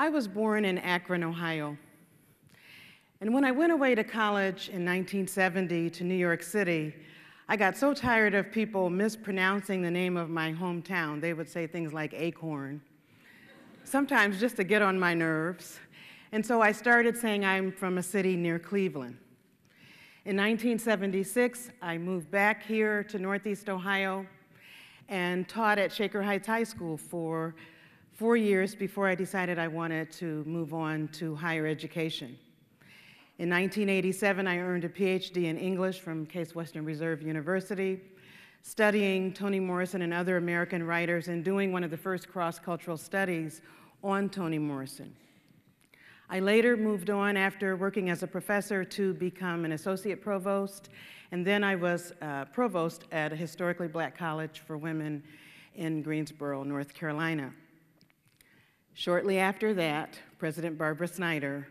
I was born in Akron, Ohio. And when I went away to college in 1970 to New York City, I got so tired of people mispronouncing the name of my hometown. They would say things like Acorn, sometimes just to get on my nerves. And so I started saying I'm from a city near Cleveland. In 1976, I moved back here to Northeast Ohio and taught at Shaker Heights High School for four years before I decided I wanted to move on to higher education. In 1987, I earned a PhD in English from Case Western Reserve University, studying Toni Morrison and other American writers and doing one of the first cross-cultural studies on Toni Morrison. I later moved on after working as a professor to become an associate provost, and then I was uh, provost at a historically black college for women in Greensboro, North Carolina. Shortly after that, President Barbara Snyder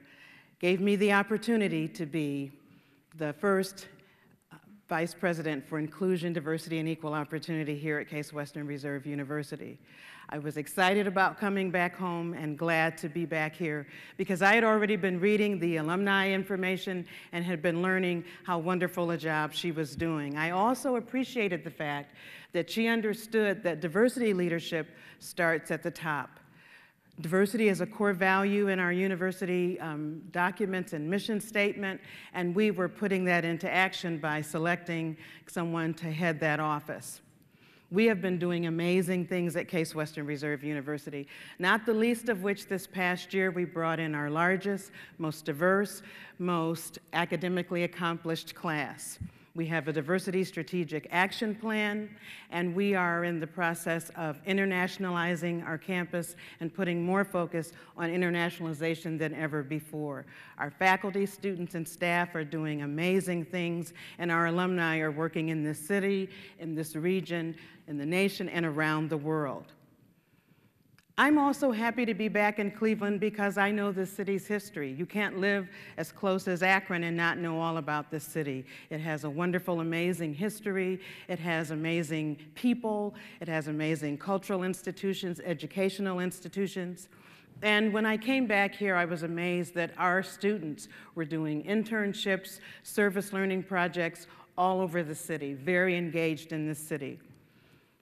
gave me the opportunity to be the first uh, Vice President for Inclusion, Diversity, and Equal Opportunity here at Case Western Reserve University. I was excited about coming back home and glad to be back here because I had already been reading the alumni information and had been learning how wonderful a job she was doing. I also appreciated the fact that she understood that diversity leadership starts at the top Diversity is a core value in our university um, documents and mission statement, and we were putting that into action by selecting someone to head that office. We have been doing amazing things at Case Western Reserve University, not the least of which this past year we brought in our largest, most diverse, most academically accomplished class. We have a diversity strategic action plan, and we are in the process of internationalizing our campus and putting more focus on internationalization than ever before. Our faculty, students, and staff are doing amazing things, and our alumni are working in this city, in this region, in the nation, and around the world. I'm also happy to be back in Cleveland because I know this city's history. You can't live as close as Akron and not know all about this city. It has a wonderful, amazing history. It has amazing people. It has amazing cultural institutions, educational institutions. And when I came back here, I was amazed that our students were doing internships, service learning projects all over the city, very engaged in this city.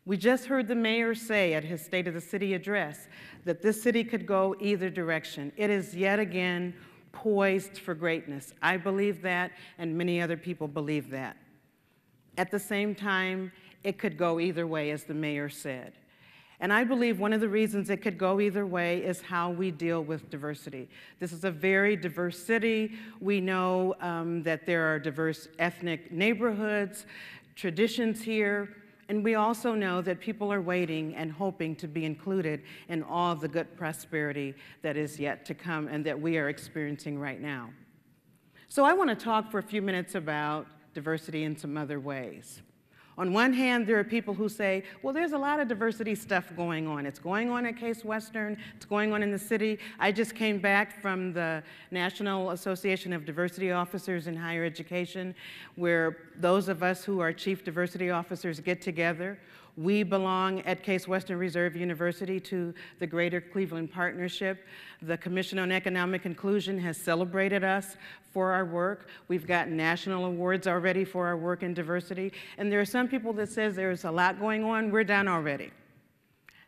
We just heard the mayor say at his State of the City address that this city could go either direction. It is yet again poised for greatness. I believe that, and many other people believe that. At the same time, it could go either way, as the mayor said. And I believe one of the reasons it could go either way is how we deal with diversity. This is a very diverse city. We know um, that there are diverse ethnic neighborhoods, traditions here, and we also know that people are waiting and hoping to be included in all the good prosperity that is yet to come and that we are experiencing right now. So I want to talk for a few minutes about diversity in some other ways. On one hand, there are people who say, well, there's a lot of diversity stuff going on. It's going on at Case Western, it's going on in the city. I just came back from the National Association of Diversity Officers in Higher Education, where those of us who are chief diversity officers get together. We belong at Case Western Reserve University to the Greater Cleveland Partnership. The Commission on Economic Inclusion has celebrated us for our work. We've gotten national awards already for our work in diversity. And there are some people that says there's a lot going on, we're done already.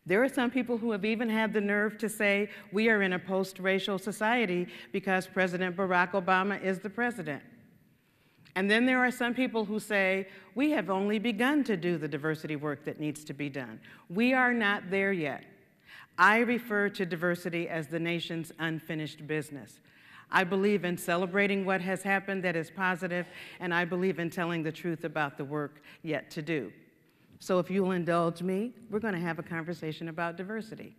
There are some people who have even had the nerve to say we are in a post-racial society because President Barack Obama is the president. And then there are some people who say, we have only begun to do the diversity work that needs to be done. We are not there yet. I refer to diversity as the nation's unfinished business. I believe in celebrating what has happened that is positive, and I believe in telling the truth about the work yet to do. So if you'll indulge me, we're going to have a conversation about diversity.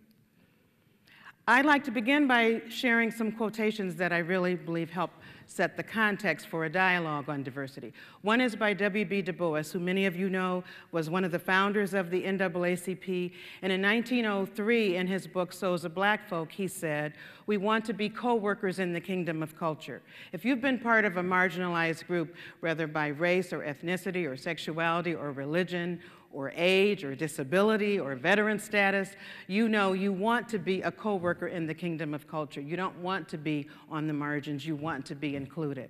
I'd like to begin by sharing some quotations that I really believe help set the context for a dialogue on diversity. One is by W.B. Du Bois, who many of you know was one of the founders of the NAACP. And in 1903, in his book, Souls of Black Folk, he said, we want to be co-workers in the kingdom of culture. If you've been part of a marginalized group, whether by race or ethnicity or sexuality or religion or age or disability or veteran status, you know you want to be a co-worker in the kingdom of culture. You don't want to be on the margins, you want to be included.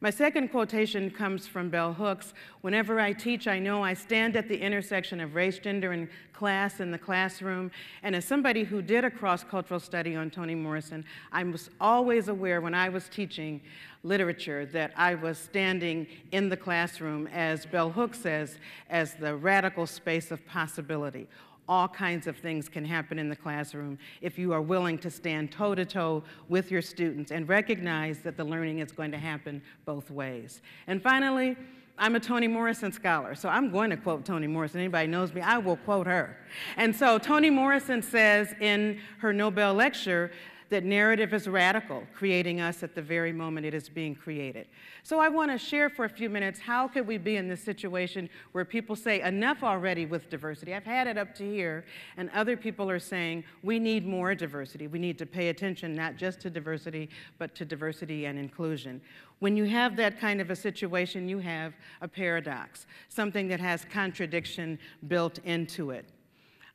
My second quotation comes from Bell Hooks. Whenever I teach, I know I stand at the intersection of race, gender, and class in the classroom. And as somebody who did a cross-cultural study on Toni Morrison, I was always aware when I was teaching literature that I was standing in the classroom, as Bell Hooks says, as the radical space of possibility all kinds of things can happen in the classroom if you are willing to stand toe to toe with your students and recognize that the learning is going to happen both ways. And finally, I'm a Toni Morrison scholar, so I'm going to quote Toni Morrison. Anybody knows me, I will quote her. And so Toni Morrison says in her Nobel lecture that narrative is radical, creating us at the very moment it is being created. So I want to share for a few minutes how could we be in this situation where people say enough already with diversity. I've had it up to here, and other people are saying we need more diversity. We need to pay attention not just to diversity, but to diversity and inclusion. When you have that kind of a situation, you have a paradox, something that has contradiction built into it.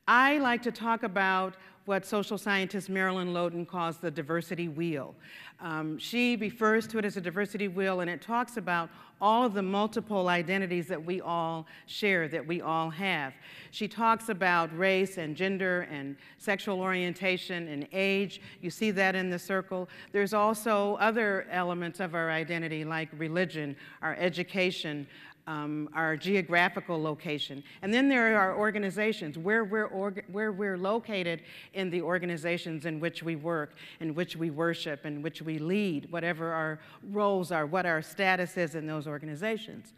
I like to talk about what social scientist Marilyn Loden calls the diversity wheel. Um, she refers to it as a diversity wheel, and it talks about all of the multiple identities that we all share, that we all have. She talks about race and gender and sexual orientation and age. You see that in the circle. There's also other elements of our identity like religion, our education, um, our geographical location. And then there are organizations, where we're, where we're located in the organizations in which we work, in which we worship, in which we lead, whatever our roles are, what our status is in those organizations.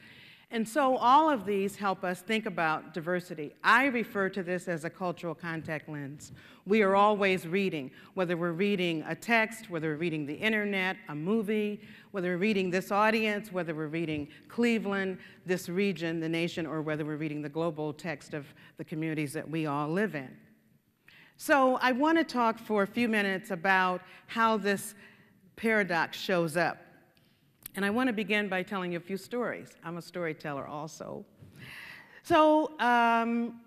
And so all of these help us think about diversity. I refer to this as a cultural contact lens. We are always reading, whether we're reading a text, whether we're reading the internet, a movie, whether we're reading this audience, whether we're reading Cleveland, this region, the nation, or whether we're reading the global text of the communities that we all live in. So I want to talk for a few minutes about how this paradox shows up. And I want to begin by telling you a few stories. I'm a storyteller also. So um,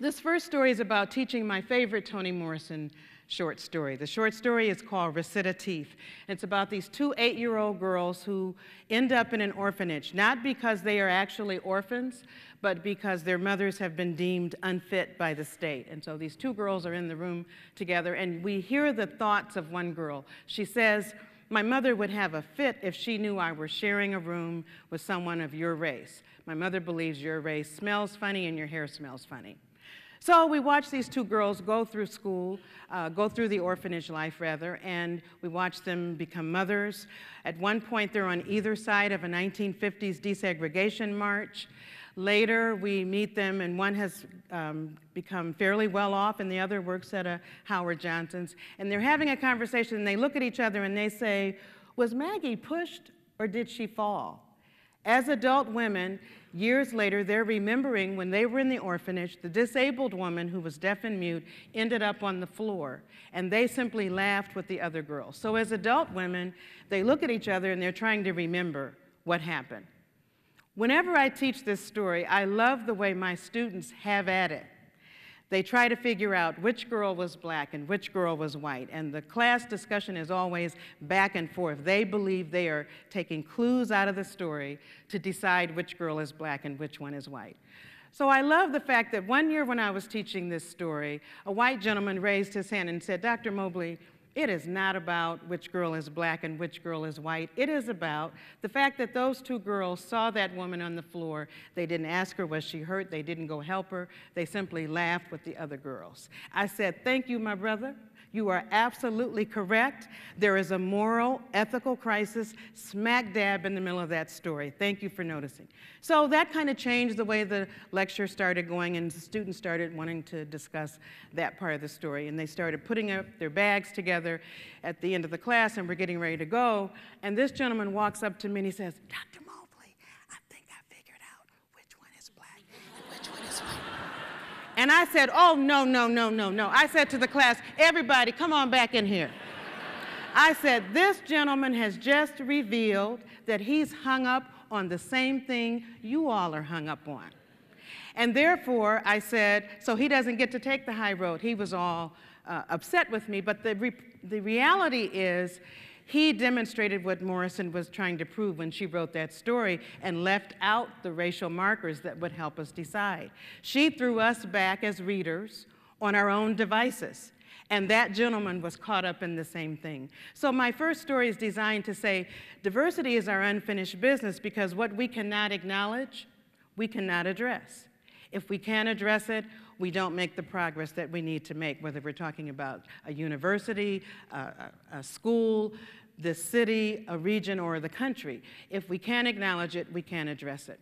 this first story is about teaching my favorite Toni Morrison short story. The short story is called Recitatif. It's about these two eight-year-old girls who end up in an orphanage, not because they are actually orphans, but because their mothers have been deemed unfit by the state. And so these two girls are in the room together, and we hear the thoughts of one girl. She says, my mother would have a fit if she knew I were sharing a room with someone of your race. My mother believes your race smells funny and your hair smells funny. So we watch these two girls go through school, uh, go through the orphanage life rather, and we watch them become mothers. At one point, they're on either side of a 1950s desegregation march. Later, we meet them, and one has um, become fairly well off, and the other works at a Howard Johnson's. And they're having a conversation, and they look at each other and they say, Was Maggie pushed or did she fall? As adult women, years later, they're remembering when they were in the orphanage, the disabled woman who was deaf and mute ended up on the floor, and they simply laughed with the other girls. So, as adult women, they look at each other and they're trying to remember what happened. Whenever I teach this story, I love the way my students have at it. They try to figure out which girl was black and which girl was white, and the class discussion is always back and forth. They believe they are taking clues out of the story to decide which girl is black and which one is white. So I love the fact that one year when I was teaching this story, a white gentleman raised his hand and said, Dr. Mobley, it is not about which girl is black and which girl is white. It is about the fact that those two girls saw that woman on the floor. They didn't ask her, was she hurt? They didn't go help her. They simply laughed with the other girls. I said, Thank you, my brother. You are absolutely correct. There is a moral, ethical crisis smack dab in the middle of that story. Thank you for noticing. So that kind of changed the way the lecture started going, and the students started wanting to discuss that part of the story. And they started putting up their bags together at the end of the class, and we're getting ready to go. And this gentleman walks up to me and he says, Dr. And I said, oh, no, no, no, no, no. I said to the class, everybody, come on back in here. I said, this gentleman has just revealed that he's hung up on the same thing you all are hung up on. And therefore, I said, so he doesn't get to take the high road. He was all uh, upset with me. But the, re the reality is, he demonstrated what Morrison was trying to prove when she wrote that story and left out the racial markers that would help us decide. She threw us back as readers on our own devices. And that gentleman was caught up in the same thing. So my first story is designed to say diversity is our unfinished business because what we cannot acknowledge, we cannot address. If we can't address it, we don't make the progress that we need to make, whether we're talking about a university, a, a, school, the city, a region, or the country. If we can't acknowledge it, we can't address it.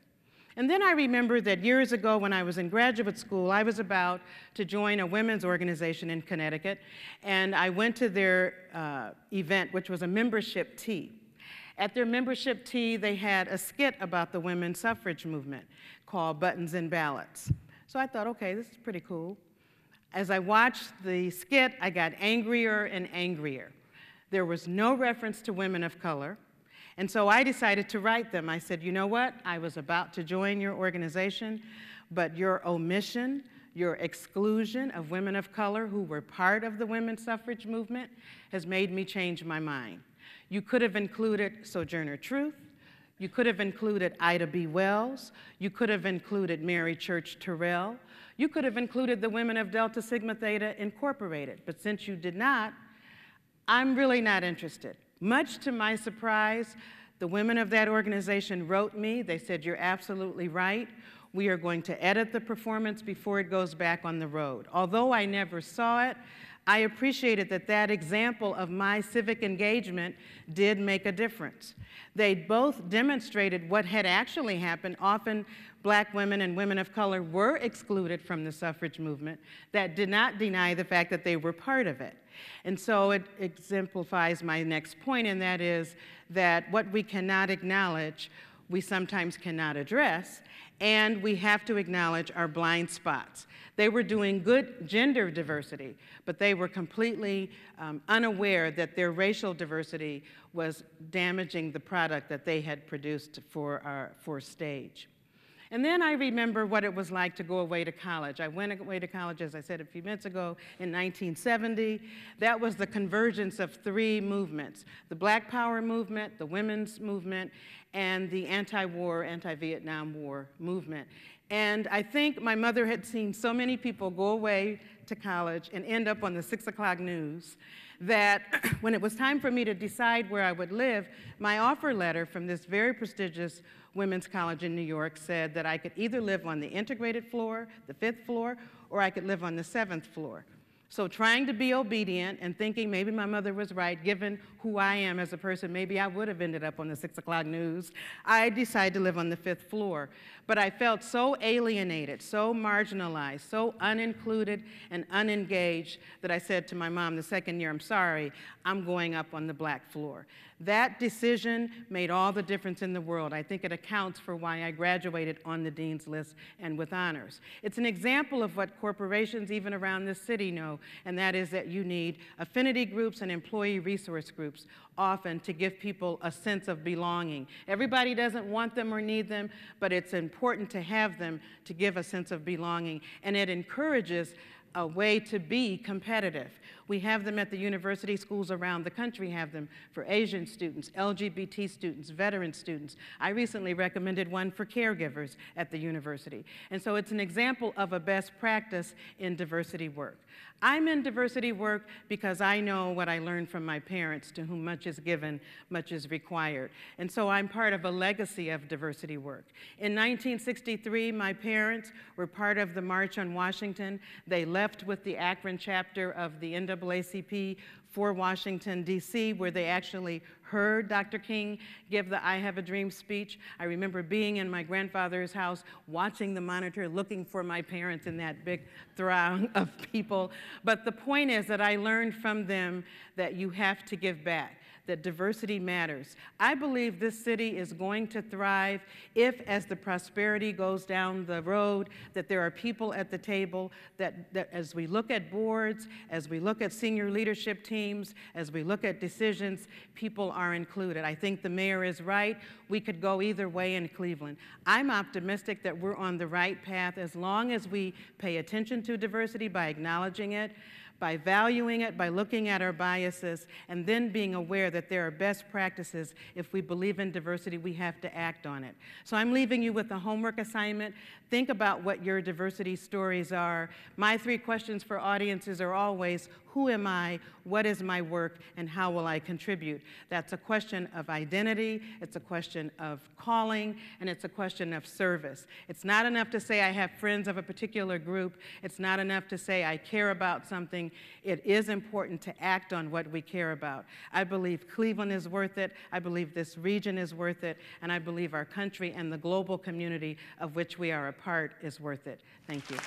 And then I remember that years ago when I was in graduate school, I was about to join a women's organization in Connecticut, and I went to their uh, event, which was a membership tea. At their membership tea, they had a skit about the women's suffrage movement called Buttons and Ballots. So I thought, okay, this is pretty cool. As I watched the skit, I got angrier and angrier. There was no reference to women of color. And so I decided to write them. I said, you know what? I was about to join your organization, but your omission, your exclusion of women of color who were part of the women's suffrage movement has made me change my mind. You could have included Sojourner Truth. You could have included Ida B. Wells. You could have included Mary Church Terrell. You could have included the women of Delta Sigma Theta Incorporated. But since you did not, I'm really not interested. Much to my surprise, the women of that organization wrote me. They said, You're absolutely right. We are going to edit the performance before it goes back on the road. Although I never saw it, I appreciated that that example of my civic engagement did make a difference. They both demonstrated what had actually happened. Often black women and women of color were excluded from the suffrage movement. That did not deny the fact that they were part of it. And so it exemplifies my next point, and that is that what we cannot acknowledge, we sometimes cannot address, and we have to acknowledge our blind spots. They were doing good gender diversity, but they were completely um, unaware that their racial diversity was damaging the product that they had produced for, our, for stage. And then I remember what it was like to go away to college. I went away to college, as I said a few minutes ago, in 1970. That was the convergence of three movements the Black Power movement, the women's movement, and the anti war, anti Vietnam War movement. And I think my mother had seen so many people go away to college and end up on the six o'clock news that when it was time for me to decide where I would live, my offer letter from this very prestigious women's college in New York said that I could either live on the integrated floor, the fifth floor, or I could live on the seventh floor. So trying to be obedient and thinking maybe my mother was right, given who I am as a person, maybe I would have ended up on the six o'clock news, I decided to live on the fifth floor. But I felt so alienated, so marginalized, so unincluded and unengaged that I said to my mom the second year, I'm sorry, I'm going up on the black floor. That decision made all the difference in the world. I think it accounts for why I graduated on the Dean's List and with honors. It's an example of what corporations, even around this city, know, and that is that you need affinity groups and employee resource groups often to give people a sense of belonging. Everybody doesn't want them or need them, but it's important to have them to give a sense of belonging, and it encourages a way to be competitive. We have them at the university schools around the country, have them for Asian students, LGBT students, veteran students. I recently recommended one for caregivers at the university. And so it's an example of a best practice in diversity work. I'm in diversity work because I know what I learned from my parents, to whom much is given, much is required. And so I'm part of a legacy of diversity work. In 1963, my parents were part of the March on Washington. They left with the Akron chapter of the NAACP for Washington, D.C., where they actually heard Dr. King give the I Have a Dream speech. I remember being in my grandfather's house, watching the monitor, looking for my parents in that big throng of people. But the point is that I learned from them that you have to give back that diversity matters. I believe this city is going to thrive if, as the prosperity goes down the road, that there are people at the table, that, that as we look at boards, as we look at senior leadership teams, as we look at decisions, people are included. I think the mayor is right. We could go either way in Cleveland. I'm optimistic that we're on the right path as long as we pay attention to diversity by acknowledging it, by valuing it, by looking at our biases, and then being aware that there are best practices. If we believe in diversity, we have to act on it. So I'm leaving you with a homework assignment. Think about what your diversity stories are. My three questions for audiences are always, who am I, what is my work, and how will I contribute? That's a question of identity, it's a question of calling, and it's a question of service. It's not enough to say I have friends of a particular group. It's not enough to say I care about something. It is important to act on what we care about. I believe Cleveland is worth it. I believe this region is worth it. And I believe our country and the global community of which we are a part is worth it. Thank you.